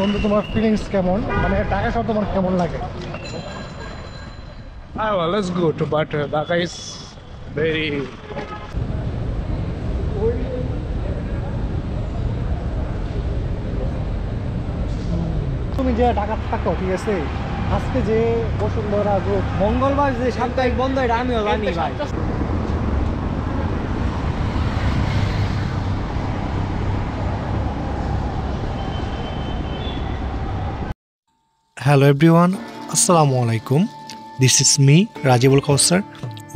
বন্ধু তোমার ফিলিংস কেমন? মানে ঢাকা শহর তোমার কেমন লাগে? Ah, well, let's go to but uh, Dhaka is very তুমি যে ঢাকা থাকো ঠিক আছে? আজকে যে বসুন্ধরা গ্রুপ মঙ্গলবার যে সাপ্তাহিক বন্ধ এটা আমিও জানি ভাই। Hello everyone, আসসালামু আলাইকুম this is me Rajibul Kausar.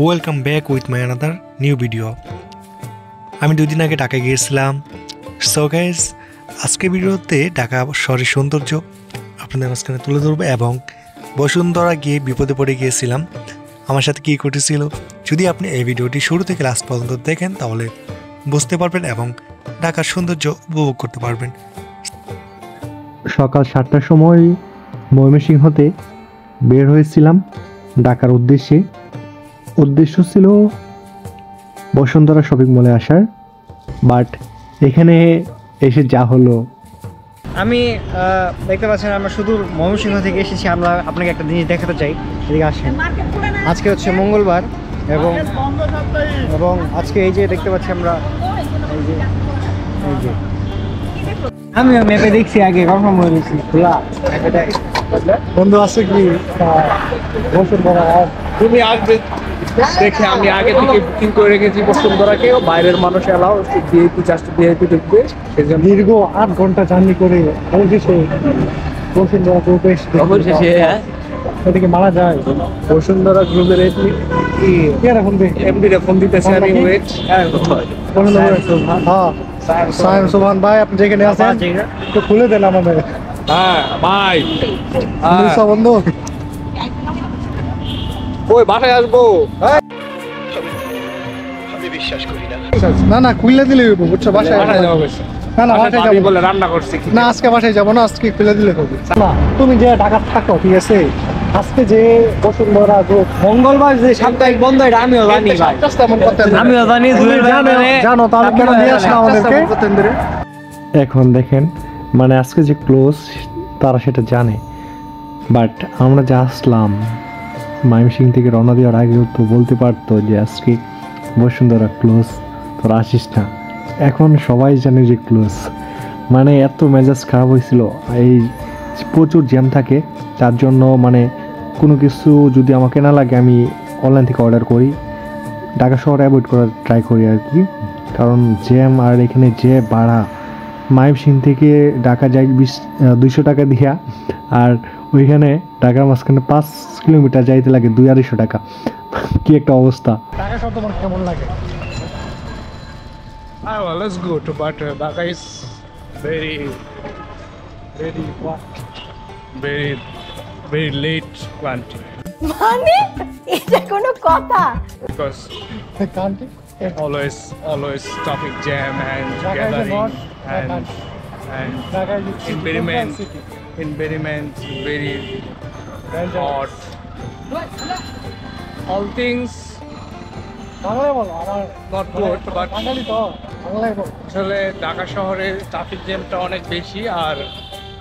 Welcome back with my another new video আমি দুদিন আগে ঢাকা গিয়েছিলাম। সো গাইজ আজকে ভিডিওতে ঢাকা শহরের সৌন্দর্য আপনাদের মাঝখানে তুলে ধরবো এবং বসুন্ধরা গিয়ে বিপদে পড়ে গিয়েছিলাম। আমার সাথে কী ঘটেছিল? যদি আপনি এই ভিডিওটি শুরু থেকে লাস্ট পর্যন্ত দেখেন তাহলে বুঝতে পারবেন এবং ঢাকার সৌন্দর্য উপভোগ করতে পারবেন। সকাল সাতটার সময় ময়মনসিংহতে বের হয়েছিলাম ঢাকার উদ্দেশ্যে। উদ্দেশ্য ছিল বসুন্ধরা শপিং মলে আসার, বাট এখানে এসে যা হলো। আমি দেখতে পাচ্ছেন আমরা শুধু ময়মনসিংহ থেকে এসেছি, আমরা আপনাকে একটা জিনিস দেখাতে চাই। এদিকে আসেন। আজকে হচ্ছে মঙ্গলবার এবং এবং আজকে এই যে দেখতে পাচ্ছি আমরা, এই যে এই যে। আমিও ম্যাপে দেখছি আগে কনফার্ম হয়ে গেছি খোলা। বন্ধু আছে কি? তুমি আসবে দেখে আমি আগে থেকে বুকিং করে রেখেছি বসুন্ধরাকে। বাইরের মানুষ এলাও ভিআইপি জাস্ট ভিআইপি ঢুকবে সেই জন্য দীর্ঘ আট ঘণ্টা জার্নি করে অবশেষে বসুন্ধরা গ্রুপে অবশেষে, হ্যাঁ। এদিকে মারা যায়। বসুন্ধরা গ্রুপের কে রাখুন বে এমডি রে ফোন দিতেছে আমি ওয়েট হ্যাঁ। ভাই। আপনি যেখানে আছেন একটু খুলে দেন আমাদের। হ্যাঁ ভাই। মুসা বন্ধু। ওই বাসায় আসব। না। না খুলে দিলে হইব বুঝছ? বাসায় বাসায় যাওয়া হয়েছে না না বাসায় যাব বলে রান্না করছি না আজকে বাসায় যাব না আজকে খুলে দিলে হবে। না তুমি যে ঢাকা থাকো ঠিক আছে? আজকে যে বসুন্ধরা গ্রুপ মঙ্গলবার যে সাপ্তাহিক বন্ধ এটা আমিও জানি ভাই। আমিও জানি জানো তাহলে কেন নিয়ে আসলো আমাদেরকে? এখন দেখেন মানে আজকে যে ক্লোজ তারা সেটা জানে। বাট আমরা যা আসলাম মাইমসিং থেকে রওনা দেওয়ার আগেও তো বলতে পারতো যে আজকে বসুন্ধরা ক্লোজ তোরা আসিস না। এখন সবাই জানে যে ক্লোজ। মানে এত মেজাজ খারাপ হয়েছিল এই প্রচুর জ্যাম থাকে তার জন্য মানে কোনো কিছু যদি আমাকে না লাগে আমি অনলাইন থেকে অর্ডার করি। ঢাকা শহর অ্যাভয়েড করার ট্রাই করি আর কি। কারণ জ্যাম আর এখানে যে ভাড়া মাইমসিং থেকে ঢাকা যাই বিশ দুইশো টাকা দিয়া। আর ওইখানে ঢাকার মাঝখানে পাঁচ কিলোমিটার যাইতে লাগে দুই আড়াইশো টাকা। কি একটা অবস্থা। ঢাকা শহর তোমার কেমন লাগে? Ah, well, let's go to but uh, Dhaka is very, very what? Very, very late country মানে এটা কোনো কথা because country always, always traffic jam and gathering and and environment, environment very hot. All things বাংলায় বলো আমার not good, but বাঙালি তো বাংলায় বলো আসলে ঢাকা শহরে ট্রাফিক জ্যামটা অনেক বেশি আর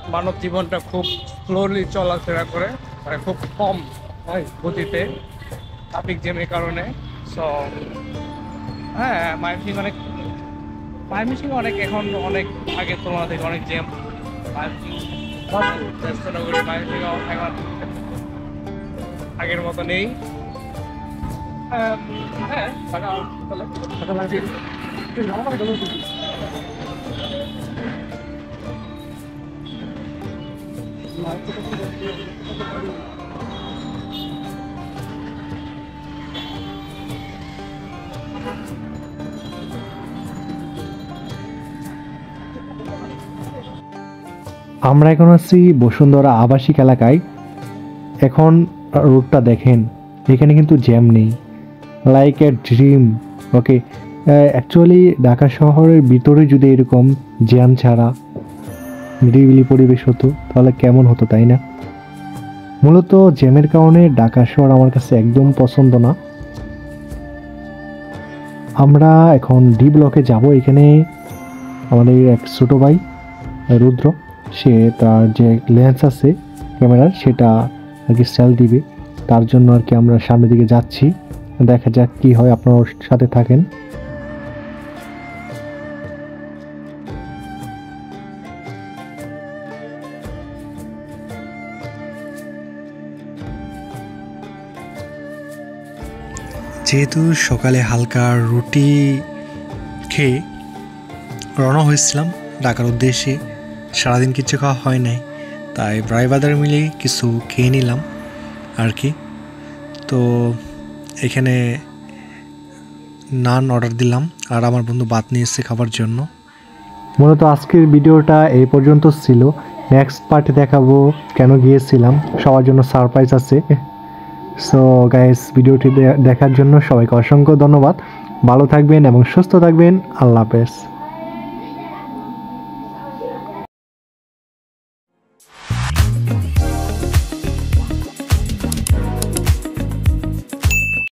মানব জীবনটা খুব স্লোলি চলাফেরা করে মানে খুব কম হয় গতিতে ট্রাফিক জ্যামের কারণে। সো হ্যাঁ মাইমিং অনেক মাইমিং অনেক এখন অনেক আগের তুলনা থেকে অনেক জ্যাম ব্যস্তনগরী মাইমিং এখন আগের মতো নেই। আহ, হ্যাঁ আমরা এখন আছি বসুন্ধরা আবাসিক এলাকায়। এখন রোডটা দেখেন, এখানে কিন্তু জ্যাম নেই। Like a dream okay actually Dhaka শহরের ভিতরে যদি এরকম জ্যাম ছাড়া নিরিবিলি পরিবেশ হতো, তাহলে কেমন হতো, তাই না? মূলত জ্যামের কারণে ঢাকা শহর আমার কাছে একদম পছন্দ না। আমরা এখন ডি ব্লকে যাব, এখানে আমাদের এক ছোট ভাই, রুদ্র, সে তার যে লেন্স আছে ক্যামেরার, সেটা আর কি সেল দিবে। তার জন্য আর কি আমরা সামনের দিকে যাচ্ছি। দেখা যাক কি হয়, আপনার সাথে থাকেন। যেহেতু সকালে হালকা রুটি খেয়ে রওনা হয়েছিলাম ঢাকার উদ্দেশ্যে, সারাদিন কিছু খাওয়া হয় নাই, তাই ব্রাই বাজার মিলে কিছু খেয়ে নিলাম আর কি। তো এখানে নান অর্ডার দিলাম আর আমার বন্ধু ভাত নিয়ে এসেছে খাবার জন্য। মূলত আজকের ভিডিওটা এই পর্যন্ত ছিল। নেক্সট পার্টে দেখাবো কেন গিয়েছিলাম, সবার জন্য সারপ্রাইজ আছে। সো গাইস ভিডিওটি দেখার জন্য সবাইকে অসংখ্য ধন্যবাদ। ভালো থাকবেন এবং সুস্থ থাকবেন। আল্লাহ হাফেজ।